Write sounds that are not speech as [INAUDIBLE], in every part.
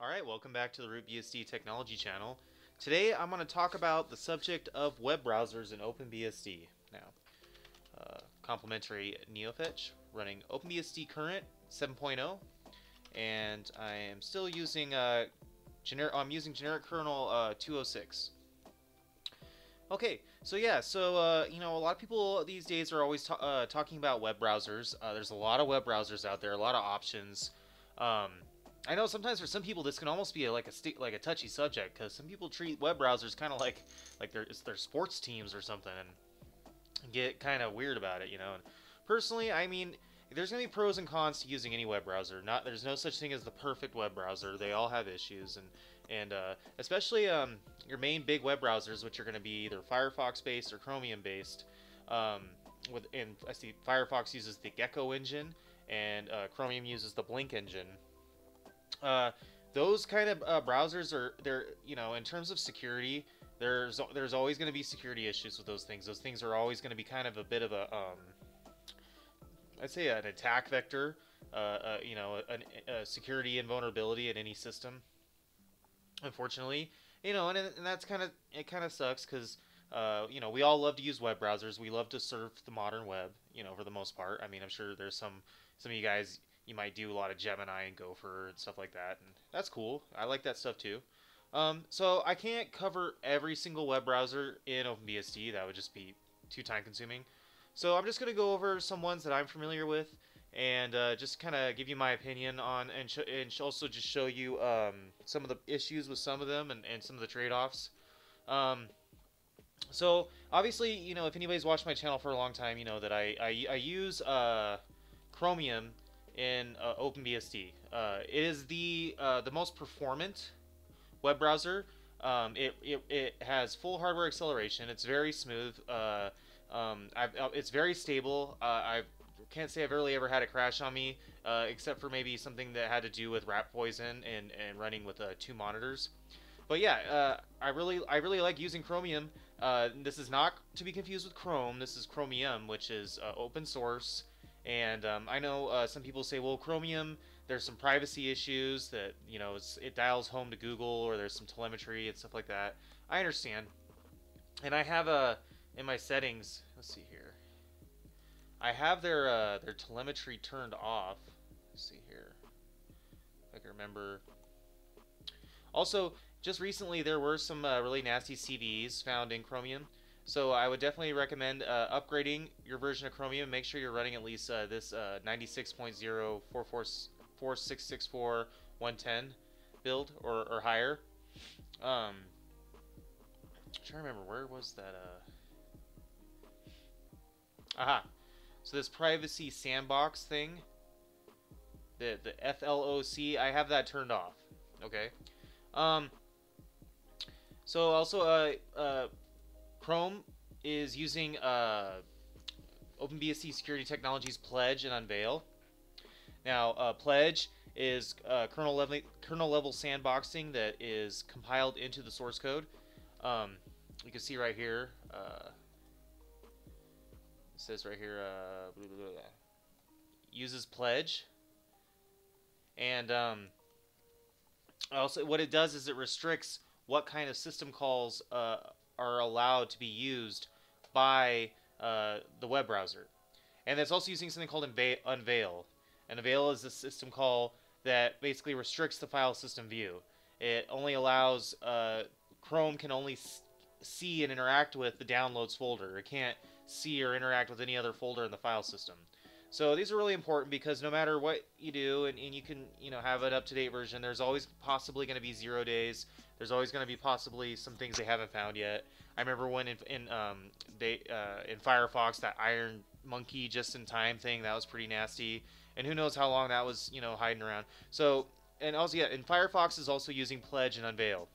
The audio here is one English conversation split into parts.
Alright, welcome back to the RootBSD Technology channel. Today I'm going to talk about the subject of web browsers in OpenBSD. Now, uh, complementary NeoFetch running OpenBSD Current 7.0 and I am still using uh, generic I'm using generic kernel uh, 206. Okay, so yeah, so uh, you know, a lot of people these days are always uh, talking about web browsers. Uh, there's a lot of web browsers out there, a lot of options. Um, I know sometimes for some people this can almost be a, like a like a touchy subject because some people treat web browsers kind of like like they're it's their sports teams or something and get kind of weird about it, you know. And personally, I mean, there's gonna be pros and cons to using any web browser. Not there's no such thing as the perfect web browser. They all have issues, and and uh, especially um, your main big web browsers, which are gonna be either Firefox based or Chromium based. Um, with and I see Firefox uses the Gecko engine, and uh, Chromium uses the Blink engine. Uh, those kind of uh, browsers are they're you know in terms of security there's there's always going to be security issues with those things. Those things are always going to be kind of a bit of a um, I'd say an attack vector uh, uh, you know a, a, security and vulnerability in any system unfortunately. You know and, and that's kind of it kind of sucks because uh, you know we all love to use web browsers. We love to surf the modern web you know for the most part. I mean I'm sure there's some some of you guys you might do a lot of Gemini and Gopher and stuff like that, and that's cool. I like that stuff too. Um, so I can't cover every single web browser in OpenBSD. That would just be too time consuming. So I'm just going to go over some ones that I'm familiar with and uh, just kind of give you my opinion on and, and also just show you um, some of the issues with some of them and, and some of the trade-offs. Um, so obviously, you know, if anybody's watched my channel for a long time, you know that I, I, I use uh, Chromium in uh, OpenBSD. Uh, it is the uh, the most performant web browser. Um, it, it, it has full hardware acceleration. It's very smooth. Uh, um, uh, it's very stable. Uh, I can't say I've really ever had a crash on me, except for maybe something that had to do with ratpoison and, and running with two monitors. But yeah, I really I really like using Chromium. this is not to be confused with Chrome. This is Chromium, which is open source. And um, I know uh, some people say, well, Chromium, there's some privacy issues that, you know, it dials home to Google or there's some telemetry and stuff like that. I understand. And I have a, in my settings, let's see here. I have their, uh, their telemetry turned off. Let's see here. If I can remember. Also, just recently there were some uh, really nasty CVEs found in Chromium. So I would definitely recommend uh, upgrading your version of Chromium. Make sure you're running at least uh, this uh, 96.0444664 build or, or higher. Um, I'm trying to remember where was that. Uh... Aha. So this privacy sandbox thing, the the FLOC, I have that turned off. Okay. Um. So also uh uh Chrome is using uh, OpenBSD Security Technologies Pledge and Unveil. Now, uh, Pledge is uh, kernel level kernel level sandboxing that is compiled into the source code. Um, you can see right here. Uh, it says right here uh, blah, blah, blah, uses Pledge, and um, also what it does is it restricts what kind of system calls uh, are allowed to be used by uh, the web browser. And it's also using something called Unveil. And Unveil is a system call that basically restricts the file system view. It only allows uh, Chrome can only see and interact with the downloads folder. It can't see or interact with any other folder in the file system. So these are really important because no matter what you do, and, and you can you know have an up-to-date version, there's always possibly going to be zero days. There's always going to be possibly some things they haven't found yet. I remember when in, in um they uh, in Firefox that Iron Monkey just in time thing that was pretty nasty, and who knows how long that was you know hiding around. So and also yeah, and Firefox is also using Pledge and Unveil.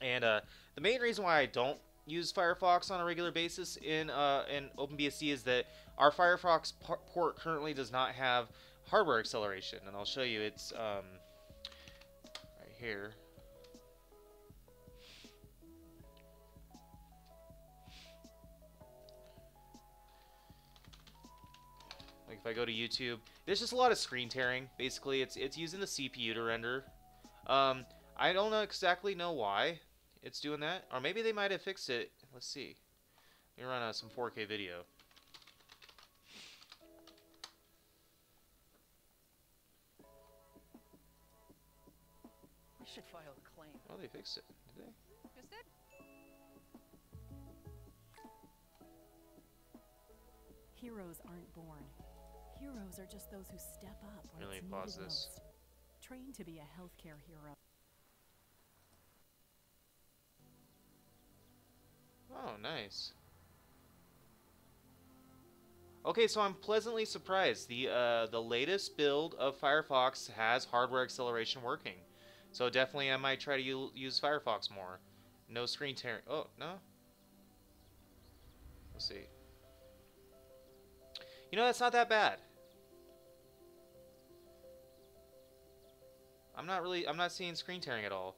And uh, the main reason why I don't use Firefox on a regular basis in uh, in OpenBSD is that our Firefox port currently does not have hardware acceleration, and I'll show you. It's um, right here. Like if I go to YouTube, there's just a lot of screen tearing. Basically, it's it's using the CPU to render. Um, I don't know exactly know why it's doing that, or maybe they might have fixed it. Let's see. Let me run uh, some 4K video. We should file a claim. Oh, they fixed it. Did they? Is it? Heroes aren't born. Heroes are just those who step up when Really it's pause needed this. most. Train to be a healthcare hero. Oh, nice. Okay, so I'm pleasantly surprised. The uh, the latest build of Firefox has hardware acceleration working. So definitely I might try to use Firefox more. No screen tearing. Oh, no? Let's see. You know, that's not that bad. I'm not really, I'm not seeing screen tearing at all.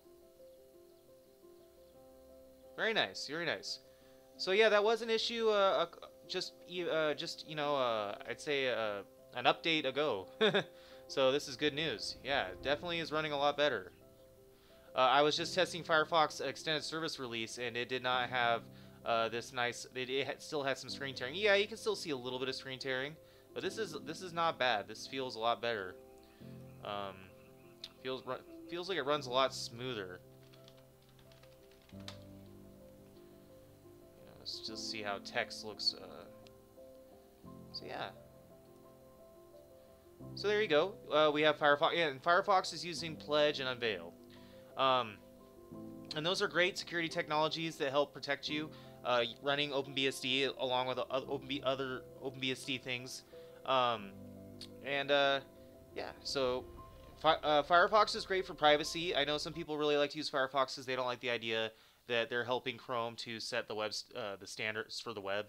Very nice, very nice. So yeah, that was an issue. Uh, uh just uh, just you know, uh, I'd say uh, an update ago. [LAUGHS] so this is good news. Yeah, definitely is running a lot better. Uh, I was just testing Firefox Extended Service Release, and it did not have uh, this nice. It, it still had some screen tearing. Yeah, you can still see a little bit of screen tearing, but this is this is not bad. This feels a lot better. Um, feels feels like it runs a lot smoother. You know, let's just see how text looks. Uh, so yeah. So there you go. Uh, we have Firefox. Yeah, and Firefox is using Pledge and Unveil. Um, and those are great security technologies that help protect you. Uh, running OpenBSD along with other OpenBSD things. Um, and uh, yeah, so Fi- uh, Firefox is great for privacy. I know some people really like to use Firefox because they don't like the idea that they're helping Chrome to set the web uh, the standards for the web,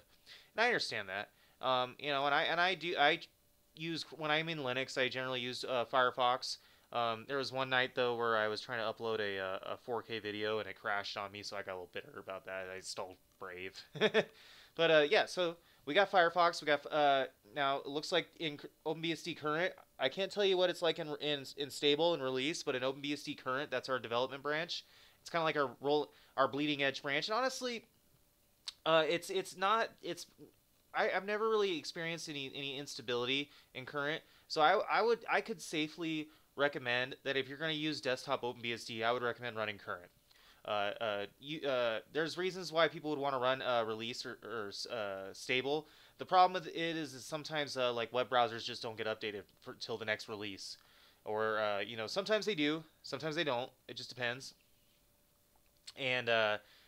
and I understand that. Um, you know, and I and I do I use when I'm in Linux, I generally use uh, Firefox. Um, there was one night though where I was trying to upload a, uh, a 4K video and it crashed on me, so I got a little bitter about that. I installed Brave, [LAUGHS] but uh, yeah. So we got Firefox. We got uh, now it looks like in OpenBSD current. I can't tell you what it's like in in, in stable and release, but in OpenBSD current, that's our development branch. It's kind of like our roll our bleeding edge branch, and honestly, uh, it's it's not it's I, I've never really experienced any any instability in current, so I I would I could safely recommend that if you're going to use desktop OpenBSD, I would recommend running current. Uh, uh, you, uh, there's reasons why people would want to run uh, release or, or uh, stable. The problem with it is, is sometimes uh, like web browsers just don't get updated for till the next release, or uh, you know sometimes they do, sometimes they don't. It just depends. And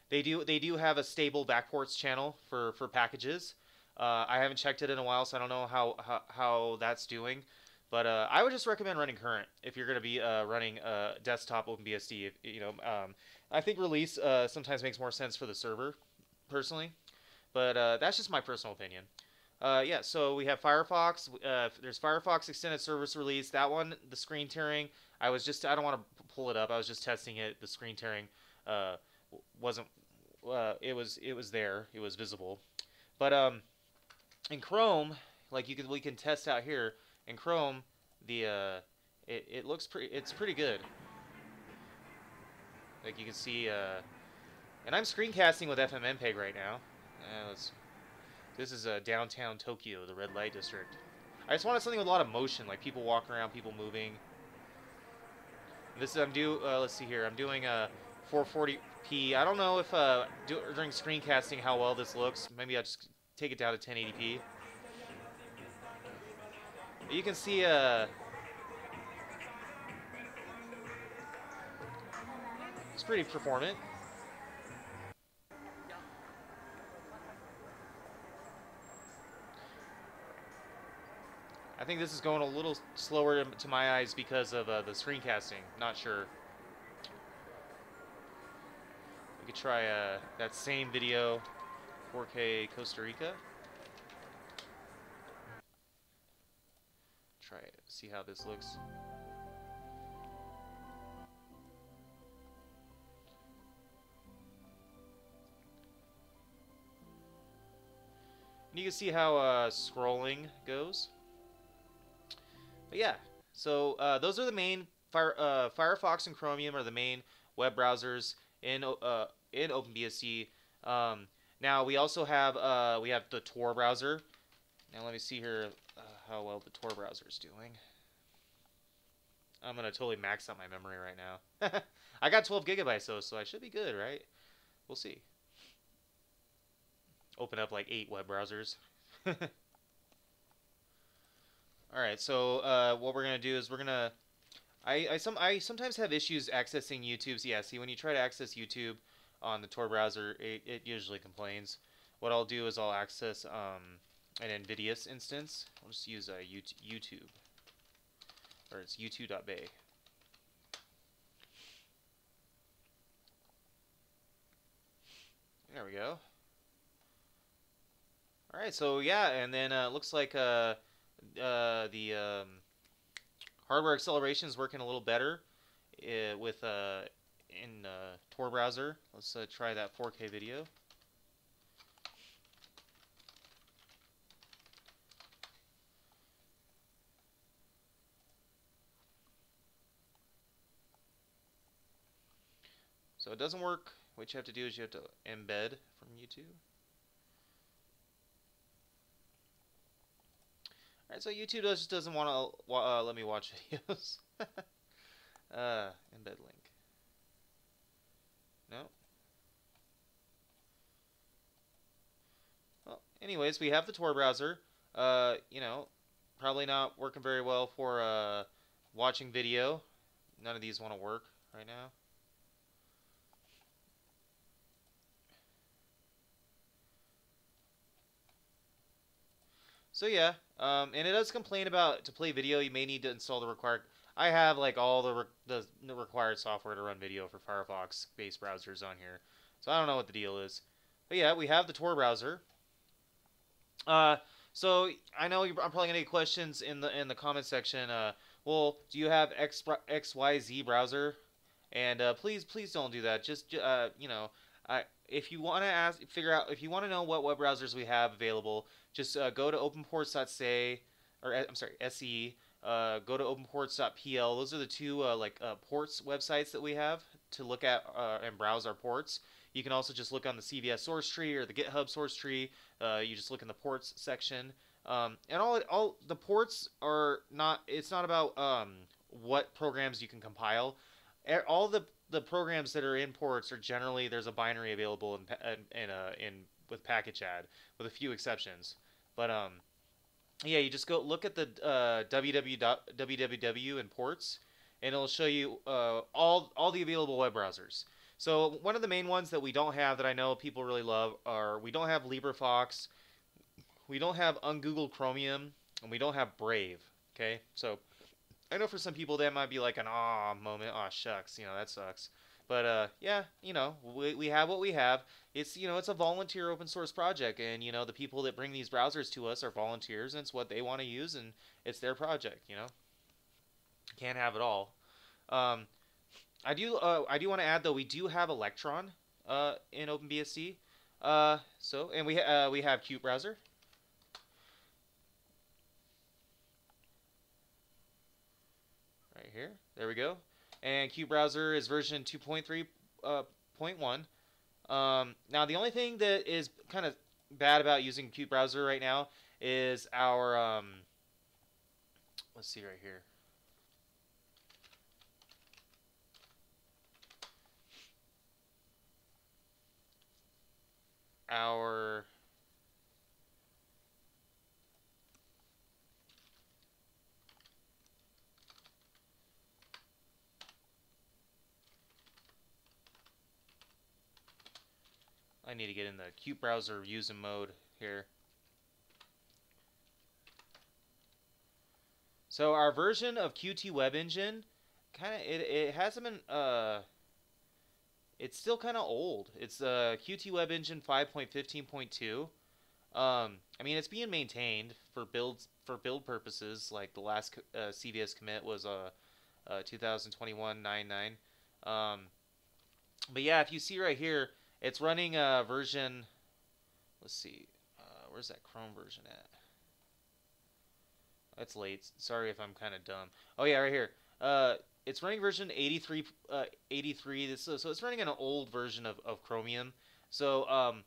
they do they do have a stable backports channel for for packages. Uh, I haven't checked it in a while, so I don't know how how, how that's doing. But uh, I would just recommend running current if you're going to be uh, running uh, desktop OpenBSD. If, you know, um, I think release uh, sometimes makes more sense for the server, personally. But uh, that's just my personal opinion. Uh, yeah, so we have Firefox. Uh, there's Firefox Extended Service Release. That one, the screen tearing. I was just I don't want to pull it up. I was just testing it. The screen tearing wasn't. It was it was there. It was visible. But um, in Chrome, like you can we can test out here in Chrome, the uh, it, it looks pretty. It's pretty good. Like you can see, uh, and I'm screencasting with FFmpeg right now. Uh, this is uh, downtown Tokyo, the red light district. I just wanted something with a lot of motion, like people walking around, people moving. This is I'm do. Uh, let's see here. I'm doing a 440p. I don't know if uh, do, during screencasting how well this looks. Maybe I'll just take it down to 1080p. You can see uh, it's pretty performant. I think this is going a little slower to, to my eyes because of uh, the screencasting. Not sure. We could try uh, that same video, 4K Costa Rica. Try it, see how this looks. And you can see how uh, scrolling goes. But yeah, so uh, those are the main Fire, uh, Firefox and Chromium are the main web browsers in uh, in OpenBSD. Um, now we also have uh, we have the Tor browser. Now let me see here uh, how well the Tor browser is doing. I'm gonna totally max out my memory right now. [LAUGHS] I got 12 gigabytes though, so I should be good, right? We'll see. Open up like eight web browsers. [LAUGHS] All right, so uh, what we're gonna do is we're gonna. I, I some I sometimes have issues accessing YouTube's. Yeah, see when you try to access YouTube on the Tor browser, it, it usually complains. What I'll do is I'll access um, an Invidious instance. I'll just use a YouTube or it's yewtu.be. There we go. All right, so yeah, and then uh, looks like uh, uh, the um, hardware acceleration is working a little better uh, with uh, in uh, Tor browser. Let's try that 4K video. So it doesn't work. What you have to do is you have to embed from YouTube. Alright, so YouTube just doesn't want to uh, let me watch [LAUGHS] videos. uh, embed link. No. Well, anyways, we have the Tor browser. Uh, you know, probably not working very well for uh, watching video. None of these want to work right now. So yeah, um, and it does complain about to play video you may need to install the required. I have like all the, re the, required software to run video for Firefox based browsers on here, so I don't know what the deal is. But yeah, we have the Tor browser. Uh, so I know I'm probably gonna get questions in the in the comment section. Uh, well, do you have X XYZ browser? And uh, please, please don't do that. Just uh, you know, I if you want to ask, figure out if you want to know what web browsers we have available, just uh, go to openports.ca or I'm sorry, se. Uh, go to openports.pl. Those are the two uh, like uh, ports websites that we have to look at uh, and browse our ports. You can also just look on the CVS source tree or the GitHub source tree. Uh, you just look in the ports section. Um, and all all the ports are not. It's not about um, what programs you can compile. All the the programs that are in ports are generally there's a binary available in in, uh, in with package add with a few exceptions. But um, yeah, you just go look at the uh, www www and ports, and it'll show you uh, all all the available web browsers. So one of the main ones that we don't have that I know people really love are we don't have LibreWolf, we don't have Ungoogle Chromium, and we don't have Brave. Okay, so I know for some people that might be like an ah moment, ah shucks, you know that sucks. But uh, yeah, you know, we, we have what we have. It's you know it's a volunteer open source project, and you know the people that bring these browsers to us are volunteers, and it's what they want to use, and it's their project. You know, can't have it all. Um, I do uh, I do want to add though we do have Electron uh, in OpenBSD. Uh, so and we uh, we have qutebrowser. Right here. There we go and qutebrowser is version 2.3.1. Uh, um, now, the only thing that is kind of bad about using qutebrowser right now is our, um, let's see right here. Our I need to get in the qutebrowser using mode here. So our version of Qt Web Engine, kind of it, it hasn't been uh, it's still kind of old. It's uh, Qt Web Engine 5.15.2. Um, I mean, it's being maintained for builds for build purposes. Like the last uh, CVS commit was a uh, uh, 2021.99. Um, but yeah, if you see right here, it's running a version. Let's see. Uh, where's that Chrome version at? That's late. Sorry if I'm kind of dumb. Oh yeah, right here. Uh, it's running version 83 uh, 83 this so, so it's running an old version of, of chromium so um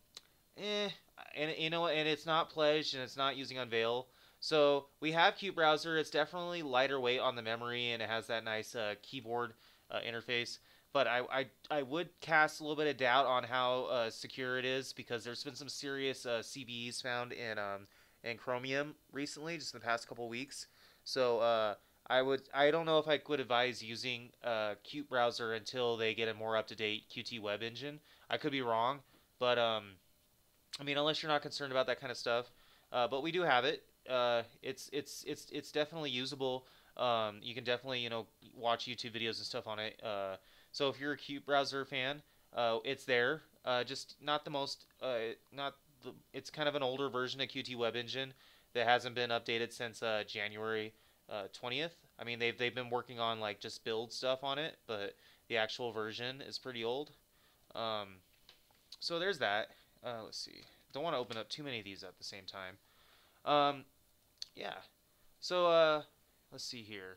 eh and you know and it's not pledged and it's not using unveil so we have qutebrowser it's definitely lighter weight on the memory and it has that nice uh, keyboard uh, interface but I, I I would cast a little bit of doubt on how uh, secure it is because there's been some serious uh, CVEs found in um, in Chromium recently, just in the past couple weeks. So uh, I would I don't know if I would advise using uh, qutebrowser until they get a more up to date Qt web engine. I could be wrong, but um, I mean unless you're not concerned about that kind of stuff. Uh, but we do have it. Uh, it's it's it's it's definitely usable. Um, you can definitely you know watch YouTube videos and stuff on it. Uh, so if you're a qutebrowser fan, uh, it's there. Uh, just not the most, uh, not the. It's kind of an older version of Qt Web Engine that hasn't been updated since uh, January uh, twentieth. I mean, they've they've been working on like just build stuff on it, but the actual version is pretty old. Um, so there's that. Uh, let's see. Don't want to open up too many of these at the same time. Um, yeah. So uh, let's see here.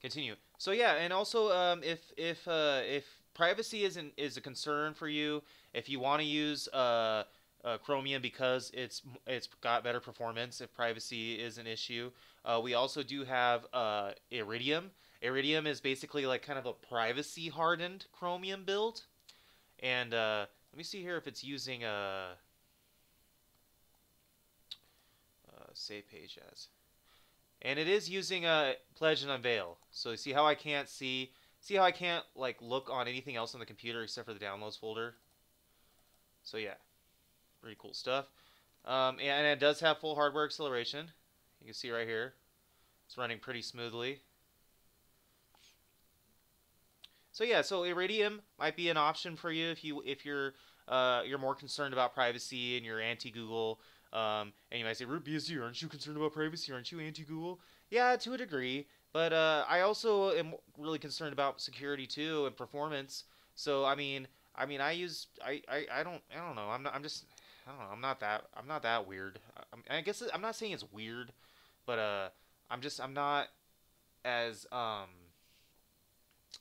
Continue. So yeah, and also um, if if uh, if privacy isn't is a concern for you, if you want to use uh, uh, Chromium because it's it's got better performance, if privacy is an issue, uh, we also do have uh, Iridium. Iridium is basically like kind of a privacy hardened Chromium build, and uh, let me see here if it's using a save page as. And it is using a pledge and unveil. So you see how I can't see see how I can't like look on anything else on the computer except for the downloads folder. So yeah, pretty cool stuff. Um, and it does have full hardware acceleration. You can see right here, it's running pretty smoothly. So yeah, so Iridium might be an option for you if you if you're uh, you're more concerned about privacy and you're anti Google. Um, and you might say, RootBSD, aren't you concerned about privacy? Aren't you anti-Google? Yeah, to a degree. But uh, I also am really concerned about security too and performance. So I mean, I mean, I use I, I, I don't I don't know. I'm not I'm just I don't know. I'm not that I'm not that weird. I, I guess I'm not saying it's weird, but uh, I'm just I'm not as um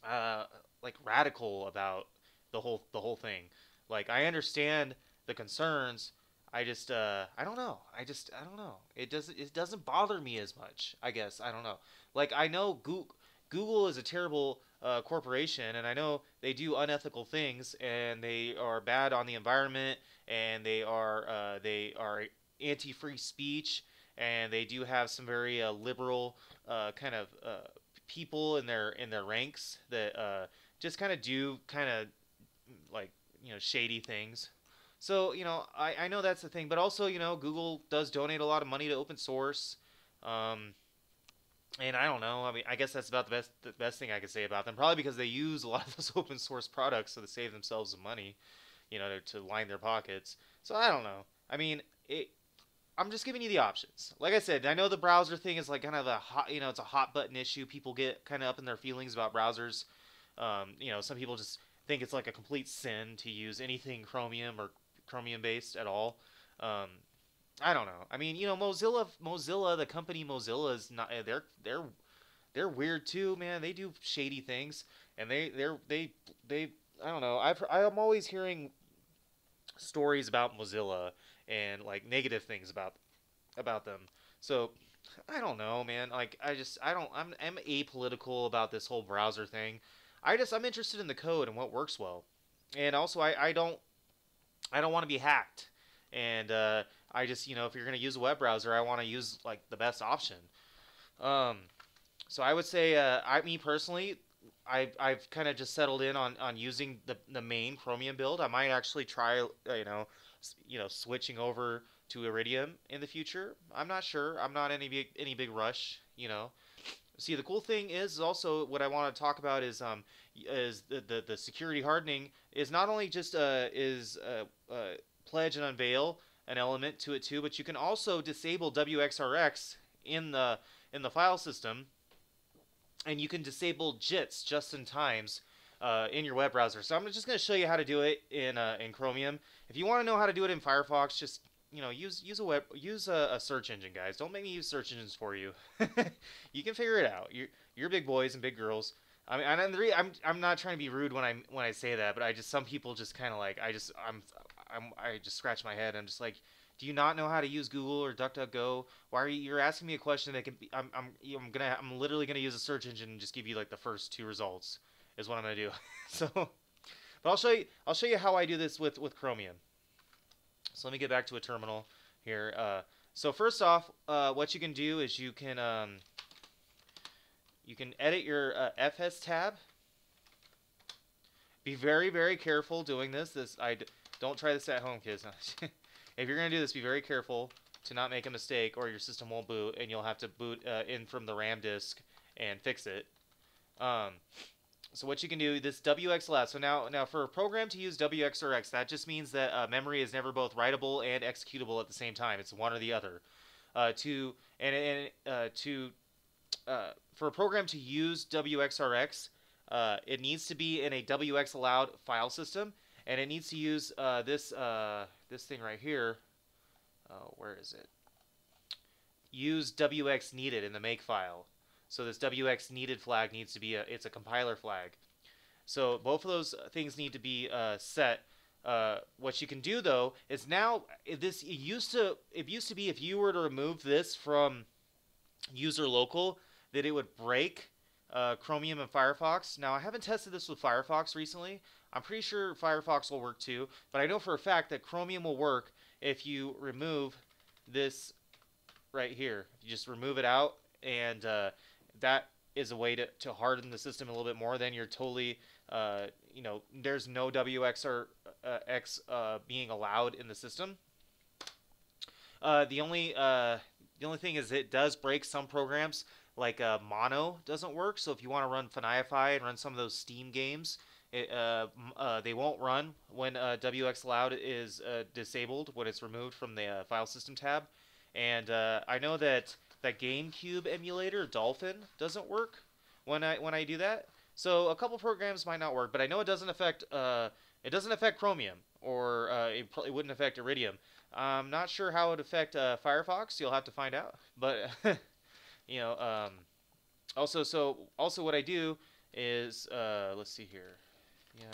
uh like radical about the whole the whole thing. Like I understand the concerns I just uh I don't know. I just I don't know. It doesn't it doesn't bother me as much. I guess I don't know. Like I know Google Google is a terrible uh, corporation, and I know they do unethical things, and they are bad on the environment, and they are uh, they are anti-free speech, and they do have some very uh, liberal uh, kind of uh, people in their in their ranks that just kind of do kind of like you know shady things so you know, I, I know that's the thing, but also you know, Google does donate a lot of money to open source, um, and I don't know. I mean, I guess that's about the best the best thing I could say about them. Probably because they use a lot of [LAUGHS] those open source products so to save themselves money, you know, to, to line their pockets. So I don't know. I mean, it. I'm just giving you the options. Like I said, I know the browser thing is like kind of a hot, you know, it's a hot button issue. People get kind of up in their feelings about browsers. Um, you know, some people just think it's like a complete sin to use anything Chromium or Chromium based at all. Um, I don't know. I mean, you know, Mozilla, Mozilla, the company Mozilla is not. Eh, they're they're they're weird too, man. They do shady things, and they they're they they. I don't know. I've I'm always hearing stories about Mozilla and like negative things about about them. So I don't know, man. Like I just I don't I'm I'm apolitical about this whole browser thing. I just I'm interested in the code and what works well. And also I I don't I don't want to be hacked. And uh, I just, you know, if you're going to use a web browser, I want to use like the best option. Um, so I would say, uh, I, me personally, I've, I've kind of just settled in on, on using the, the main Chromium build. I might actually try, uh, you know, you know, switching over to Iridium in the future. I'm not sure. I'm not any big any big rush. You know. See, the cool thing is also what I want to talk about is um is the the, the security hardening is not only just uh is uh, uh pledge and unveil an element to it too, but you can also disable WXRX in the in the file system, and you can disable JITs just in times uh, in your web browser. So I'm just going to show you how to do it in uh, in Chromium. If you want to know how to do it in Firefox, just you know use use a web use a, a search engine, guys. Don't make me use search engines for you. [LAUGHS] you can figure it out. You're you're big boys and big girls. I mean, and I'm, I'm I'm not trying to be rude when I when I say that, but I just some people just kind of like I just I'm I'm I just scratch my head. I'm just like, do you not know how to use Google or DuckDuckGo? Why are you you're asking me a question that can be I'm I'm I'm gonna I'm literally gonna use a search engine and just give you like the first two results is what I'm gonna do. [LAUGHS] so, but I'll show you I'll show you how I do this with with Chromium. So let me get back to a terminal here. Uh, so first off, uh, what you can do is you can um, you can edit your uh, FS tab. Be very very careful doing this. This I don't try this at home, kids. [LAUGHS] if you're gonna do this, be very careful to not make a mistake, or your system won't boot, and you'll have to boot uh, in from the RAM disk and fix it. Um, so what you can do, this WX So now, now for a program to use WXRX, that just means that uh, memory is never both writable and executable at the same time. It's one or the other. Uh, to and, and uh, to uh, for a program to use WXRX, uh, it needs to be in a WX allowed file system, and it needs to use uh, this this thing right here. where is it? Use WX needed in the make file. So this WX needed flag needs to be a it's a compiler flag. So both of those things need to be uh, set. Uh, what you can do though is now this it used to it used to be if you were to remove this from user local that it would break uh, Chromium and Firefox. Now I haven't tested this with Firefox recently. I'm pretty sure Firefox will work too, but I know for a fact that Chromium will work if you remove this right here. You just remove it out and uh, that is a way to, to harden the system a little bit more. Then you're totally, uh, you know, there's no WX or uh, X uh, being allowed in the system. Uh, the only uh, the only thing is it does break some programs like uh, Mono doesn't work. So if you want to run fnaify and run some of those Steam games, it, they won't run when WX allowed is disabled when it's removed from the file system tab. And I know that that GameCube emulator, Dolphin, doesn't work when I when I do that. So a couple programs might not work, but I know it doesn't affect uh, it doesn't affect Chromium or uh, it probably wouldn't affect Iridium. I'm not sure how it would affect uh, Firefox. You'll have to find out. But [LAUGHS] you know, um, also so also what I do is uh, let's see here. Yeah.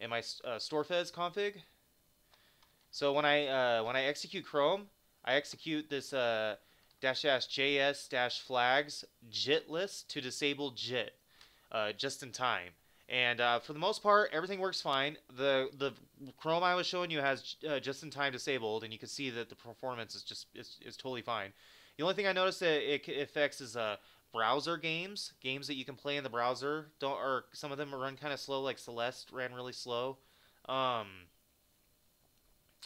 In my uh, storefez config, so when I uh, when I execute Chrome, I execute this uh, dash dash js dash flags jitless to disable JIT uh, just in time. And uh, for the most part, everything works fine. The the Chrome I was showing you has uh, just in time disabled, and you can see that the performance is just is, is totally fine. The only thing I noticed that it affects is uh, browser games, games that you can play in the browser. Don't or some of them run kind of slow, like Celeste ran really slow. Um,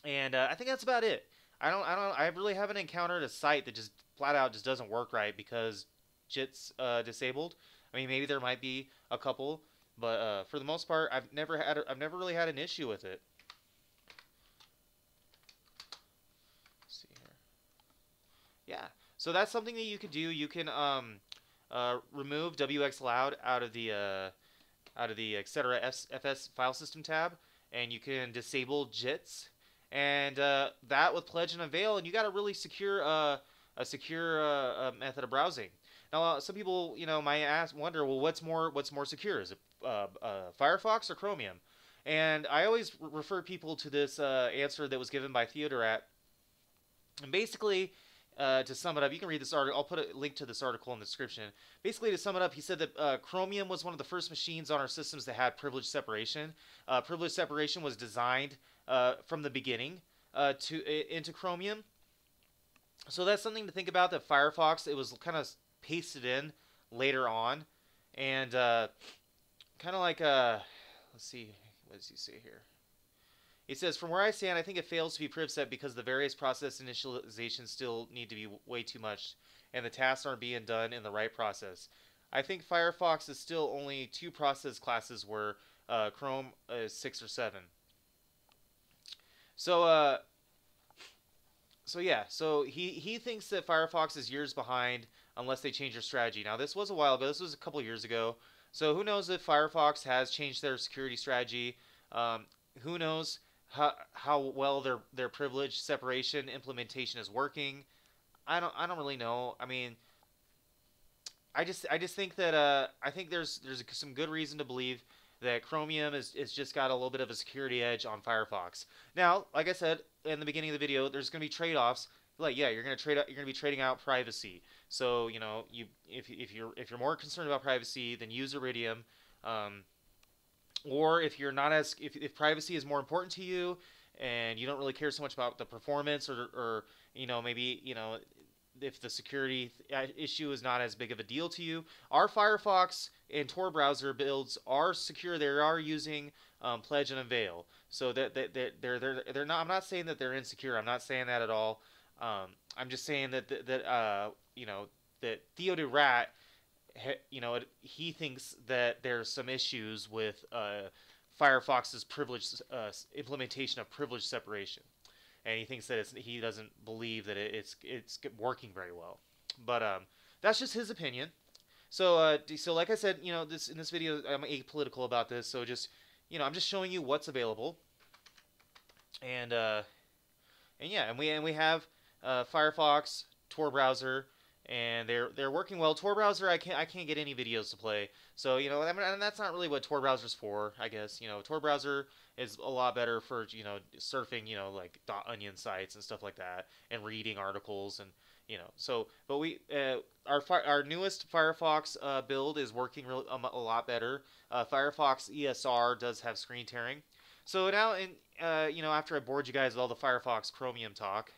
and uh, I think that's about it. I don't, I don't, I really haven't encountered a site that just flat out just doesn't work right because JIT's uh, disabled. I mean, maybe there might be a couple, but uh, for the most part, I've never had, I've never really had an issue with it. Let's see here. Yeah, so that's something that you could do. You can um, uh, remove wxallowed out of the uh, out of the etc. FS file system tab, and you can disable JITs and uh, that with Pledge and Unveil, and you got a really secure uh, a secure uh, uh method of browsing. Now, uh, some people, you know, might ask, wonder, well, what's more what's more secure? Is it uh, Firefox or Chromium? And I always refer people to this answer that was given by Theo de Raadt. And basically, uh, to sum it up, you can read this article. I'll put a link to this article in the description. Basically, to sum it up, he said that uh, Chromium was one of the first machines on our systems that had privilege separation. Uh, privilege separation was designed uh, from the beginning uh, to into Chromium. So that's something to think about. That Firefox it was kind of pasted in later on, and uh, kind of like uh, let's see, what does he say here? He says, from where I stand, I think it fails to be privsep because the various process initializations still need to be way too much, and the tasks aren't being done in the right process. I think Firefox is still only two process classes where uh, Chrome is six or seven. So, uh, so yeah, so he he thinks that Firefox is years behind unless they change their strategy. Now, this was a while ago. This was a couple years ago. So who knows if Firefox has changed their security strategy? Um, who knows how how well their their privilege separation implementation is working? I don't I don't really know. I mean, I just I just think that uh, I think there's there's some good reason to believe that Chromium is, is just got a little bit of a security edge on Firefox. Now, like I said in the beginning of the video, there's going to be trade-offs. Like yeah, you're going to trade you're going to be trading out privacy. So you know you if, if you're if you're more concerned about privacy, then use Iridium. Um, or if you're not as if, if privacy is more important to you and you don't really care so much about the performance or, or you know maybe you know if the security issue is not as big of a deal to you. Our Firefox and Tor browser builds are secure. They are using um, Pledge and Unveil, so that, that, that they're they're they're not. I'm not saying that they're insecure. I'm not saying that at all. Um, I'm just saying that that, uh, you know that Theo Raadt, you know, he thinks that there's some issues with uh, Firefox's privilege uh, implementation of privilege separation and he thinks that he doesn't believe that it's it's working very well. But um, that's just his opinion. So uh, so like I said, you know, this in this video I'm apolitical about this. So just you know, I'm just showing you what's available. And uh, and yeah, and we and we have uh, Firefox, Tor browser, and they're they're working well. Tor browser, I can't I can't get any videos to play, so you know, I mean, and that's not really what Tor browser's for. I guess you know, Tor browser is a lot better for you know surfing, you know, like .onion sites and stuff like that, and reading articles and you know. So, but we uh, our our newest Firefox uh, build is working real, um, a lot better. Uh, Firefox ESR does have screen tearing. So now, in uh, you know, after I bored you guys with all the Firefox Chromium talk.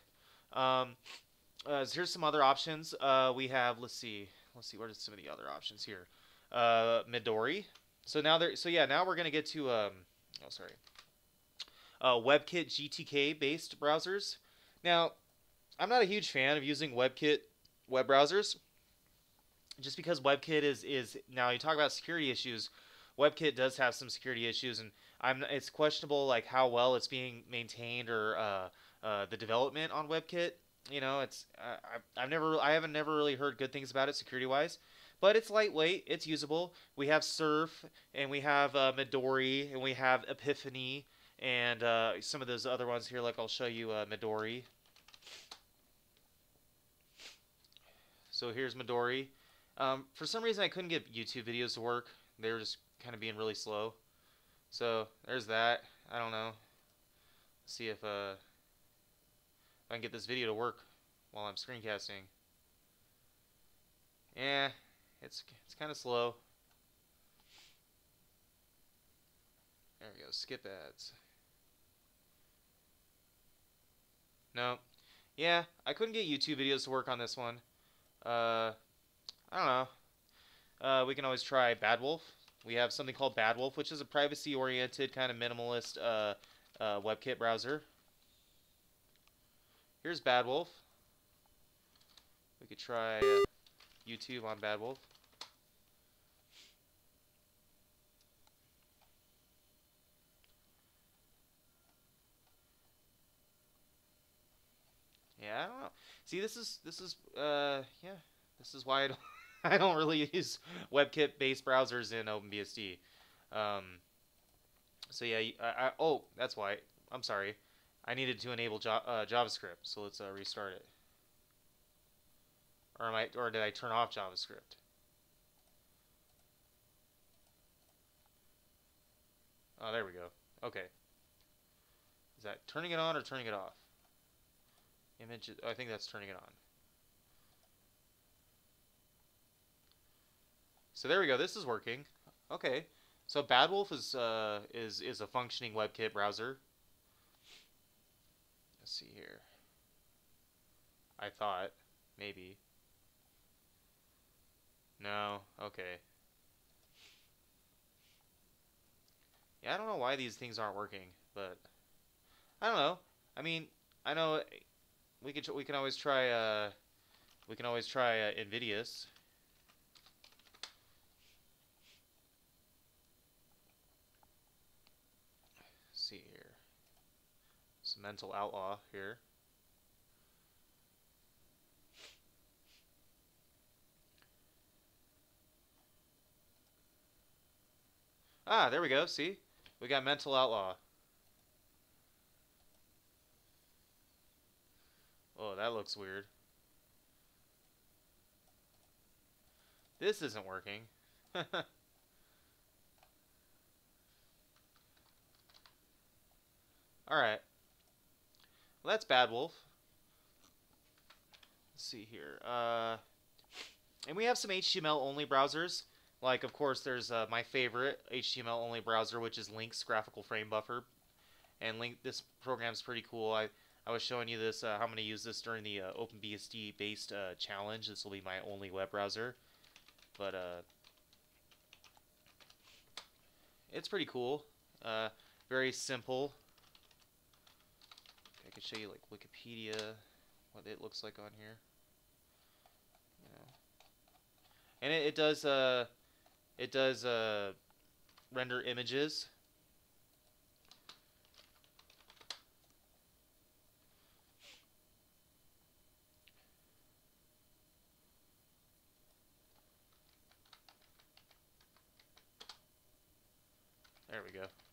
Um, uh, here's some other options. Uh, we have, let's see, let's see, what are some of the other options here? Uh, Midori. So now there, so yeah, now we're gonna get to, um, oh sorry, uh, WebKit GTK based browsers. Now, I'm not a huge fan of using WebKit web browsers, just because WebKit is is now you talk about security issues. WebKit does have some security issues, and I'm it's questionable like how well it's being maintained or uh, uh, the development on WebKit you know, it's uh, I've never I haven't never really heard good things about it security wise, but it's lightweight, it's usable. We have Surf and we have uh, Midori and we have Epiphany and uh, some of those other ones here. Like I'll show you uh, Midori. So here's Midori. Um, for some reason I couldn't get YouTube videos to work. They were just kind of being really slow. So there's that. I don't know. Let's see if uh if I can get this video to work while I'm screencasting. Yeah, it's it's kind of slow. There we go, skip ads. No. Yeah, I couldn't get YouTube videos to work on this one. Uh, I don't know. Uh, we can always try Bad Wolf. We have something called Bad Wolf, which is a privacy-oriented kind of minimalist uh, uh, WebKit browser. Here's Bad Wolf. We could try uh, YouTube on Bad Wolf. Yeah, I don't know. See, this is this is uh yeah, this is why I don't [LAUGHS] I don't really use WebKit-based browsers in OpenBSD. Um, so yeah, I, I, oh, that's why. I'm sorry. I needed to enable uh, JavaScript, so let's uh, restart it. Or am I, or did I turn off JavaScript? Oh, there we go. Okay. Is that turning it on or turning it off? Image, I think that's turning it on. So there we go. This is working. Okay. So Bad Wolf is uh, is is a functioning WebKit browser. Let's see here. I thought. Maybe. No. Okay. Yeah, I don't know why these things aren't working, but I don't know. I mean, I know we could we can always try uh we can always try uh, Invidious. Mental outlaw here. Ah, there we go. See? We got mental outlaw. Oh, that looks weird. This isn't working. [LAUGHS] Alright. Well, that's Bad Wolf. Let's see here. Uh, and we have some HTML only browsers. Like, of course, there's uh, my favorite HTML only browser, which is Links Graphical Frame Buffer. And Link, this program's pretty cool. I, I was showing you this, uh, how I'm going to use this during the uh, OpenBSD based uh, challenge. This will be my only web browser. But, uh, it's pretty cool. Very simple. Could show you like Wikipedia, what it looks like on here. And it, it does uh, it does uh, render images. There we go.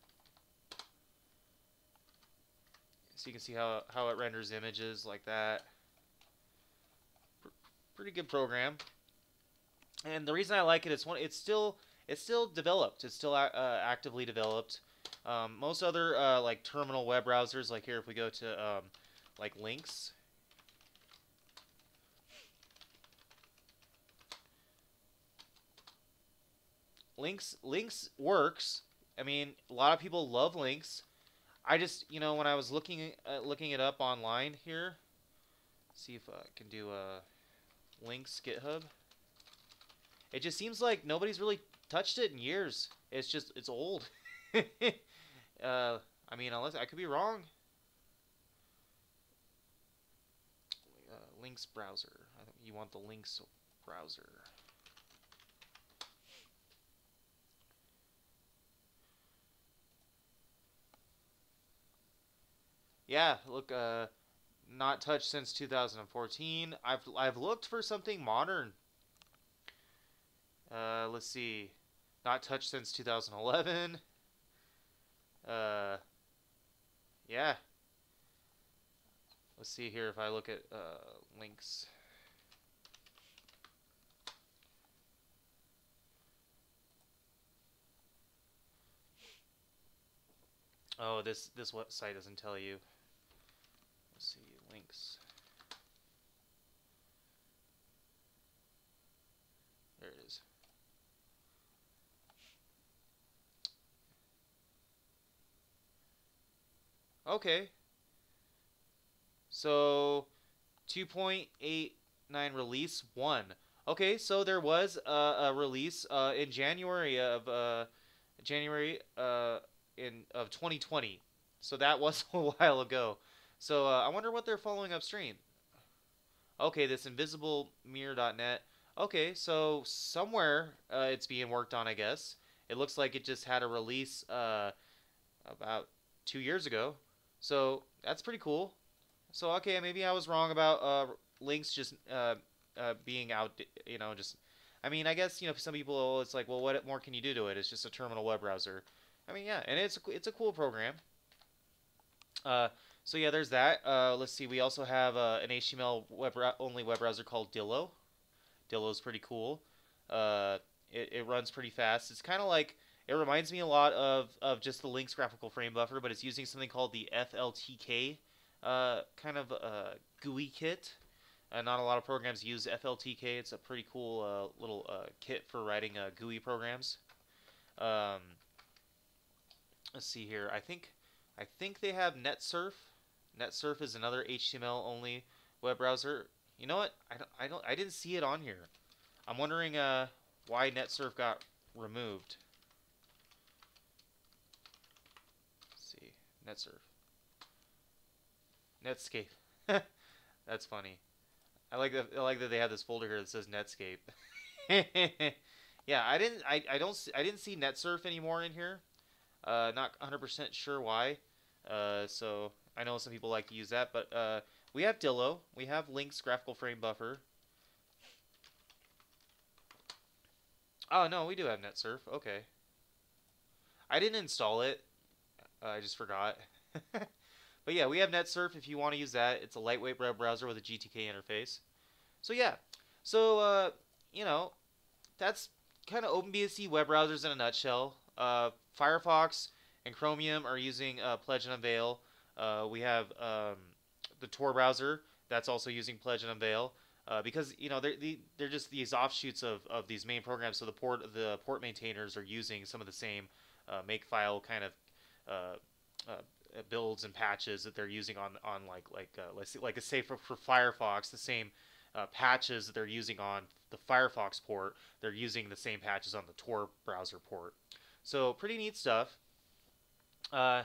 So you can see how, how it renders images like that. Pr pretty good program. And the reason I like it is one, it's still it's still developed. It's still uh, actively developed. Um, most other uh, like terminal web browsers, like here, if we go to um, like links, links Lynx works. I mean, a lot of people love Lynx. I just, you know, when I was looking uh, looking it up online here, see if I can do a links GitHub. It just seems like nobody's really touched it in years. It's just it's old. [LAUGHS] uh, I mean, unless I could be wrong. Uh, Lynx browser. You want the links browser. Yeah, look, uh, not touched since 2014. I've I've looked for something modern uh, let's see. Not touched since 2011. Uh, yeah. Let's see here if I look at uh, Lynx. Oh, this this website doesn't tell you. Lynx. There it is. Okay. So 2.89 release 1. Okay, so there was a, a release uh, in January of uh, January uh, in of 2020. So that was [LAUGHS] a while ago. So uh, I wonder what they're following upstream. Okay, this invisiblemirror.net. Okay, so somewhere uh, it's being worked on, I guess. It looks like it just had a release uh, about two years ago. So that's pretty cool. So okay, maybe I was wrong about uh, Lynx just uh, uh, being out. You know, just I mean, I guess you know some people it's like, well, what more can you do to it? It's just a terminal web browser. I mean, yeah, and it's a, it's a cool program. Uh, so yeah, there's that. Uh, let's see. We also have uh, an HTML web only web browser called Dillo. Dillo's pretty cool. Uh, it, it runs pretty fast. It's kind of like it reminds me a lot of, of just the Links graphical frame buffer, but it's using something called the FLTK uh, kind of uh, GUI kit. Uh, not a lot of programs use FLTK. It's a pretty cool little kit for writing GUI programs. Um, let's see here. I think I think they have NetSurf. NetSurf is another HTML only web browser. You know what? I don't I don't I didn't see it on here. I'm wondering why NetSurf got removed. See, NetSurf. Netscape. [LAUGHS] That's funny. I like that. I like that they have this folder here that says Netscape. [LAUGHS] yeah, I didn't. I, I don't. see, I didn't see NetSurf anymore in here. Uh, not 100% sure why. Uh, so I know some people like to use that, but uh, we have Dillo. We have Links graphical frame buffer. Oh no, we do have NetSurf. Okay. I didn't install it. Uh, I just forgot. [LAUGHS] but yeah, we have NetSurf if you want to use that. It's a lightweight web browser with a GTK interface. So yeah, so uh, you know, that's kind of OpenBSD web browsers in a nutshell. Uh, Firefox and Chromium are using uh, Pledge and Unveil. Uh, we have um, the Tor browser that's also using Pledge and Unveil. Uh, because you know they're they're just these offshoots of, of these main programs. So the port the port maintainers are using some of the same uh, makefile kind of uh, uh, builds and patches that they're using on on like like uh, let's see, like a say for, for Firefox the same uh, patches that they're using on the Firefox port they're using the same patches on the Tor browser port. So pretty neat stuff.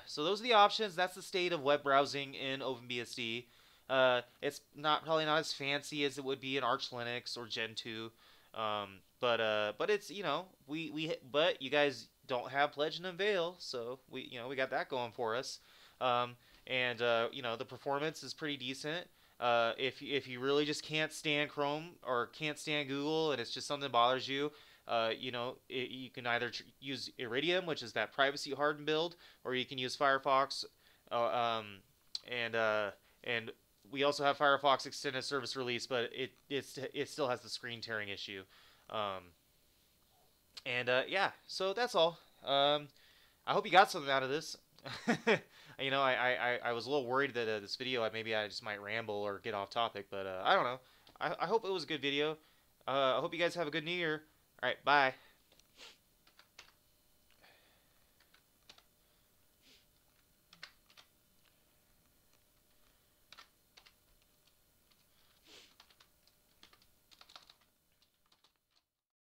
So those are the options. That's the state of web browsing in OpenBSD. Uh, it's not probably not as fancy as it would be in Arch Linux or Gentoo, um, but uh, but it's you know we we but you guys don't have Pledge and Unveil, so we you know we got that going for us, um, and uh, you know the performance is pretty decent. Uh, if if you really just can't stand Chrome or can't stand Google and it's just something that bothers you, uh, you know, it, you can either use Iridium, which is that privacy hardened build, or you can use Firefox, uh, um, and uh, and we also have Firefox Extended Service Release, but it it's, it still has the screen tearing issue. Um, and uh, yeah, so that's all. Um, I hope you got something out of this. [LAUGHS] you know, I, I, I was a little worried that uh, this video, maybe I just might ramble or get off topic, but uh, I don't know. I, I hope it was a good video. I hope you guys have a good New Year. All right, bye.